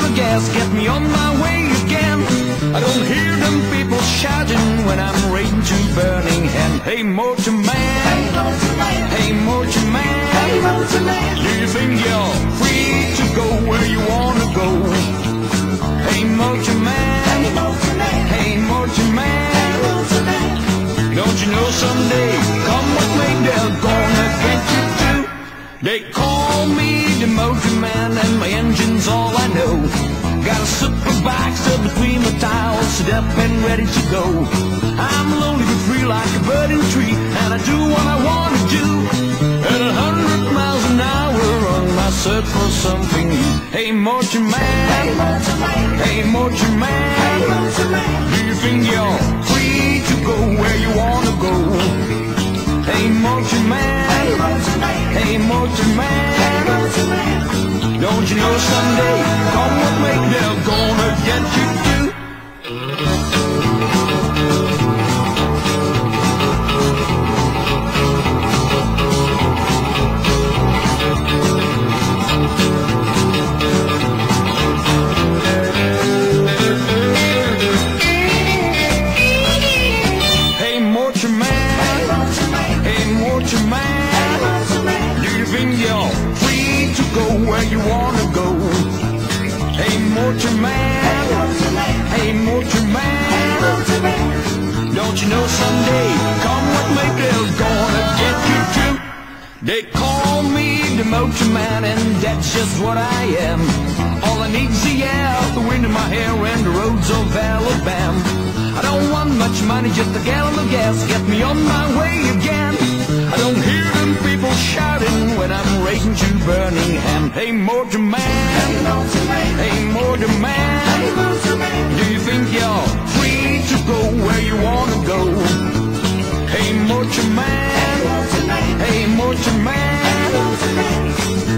money, just a gallon of gas, get me on my way again. I don't hear them people shouting when I'm racing to Birmingham. Hey, motor man, Hey, motor man. hey, motor man, Hey, motor man. do you think you're free to go where you wanna go? Hey, motor man, Hey, motor man. hey, motor Hey, man, motor man. don't you know someday, come what may, they're gonna get you too. They call me the motor man up and ready to go. I'm lonely but free like a bird in a tree, and I do what I wanna do. At a hundred miles an hour on my search for something new. Hey motor Hey, man, man. hey motor Hey, man, man. do you think you're free to go where you wanna go? Hey motor Hey, man, man. hey man. motor man. Don't you know someday, Don't you know someday, come what may, they're gonna get you too. They call me the motor man, and that's just what I am. All I need's the air, the wind in my hair, and the roads of Alabama. I don't want much money, just a gallon of gas, get me on my way again. I don't hear them people shouting when I'm racing to Birmingham. Hey, motor man, Hey, man, hey, Hey, man.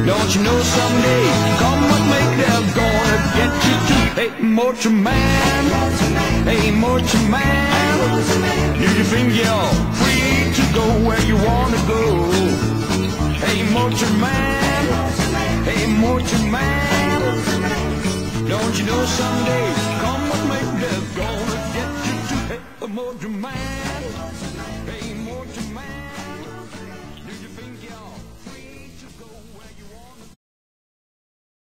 Don't you know someday, come what may, they're gonna get you too. Hey, motor man, hey, motor man. Do you think you're free to go where you wanna go? Hey, motor man, hey, motor man. Don't you know someday, come what may, they're gonna